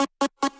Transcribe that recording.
you.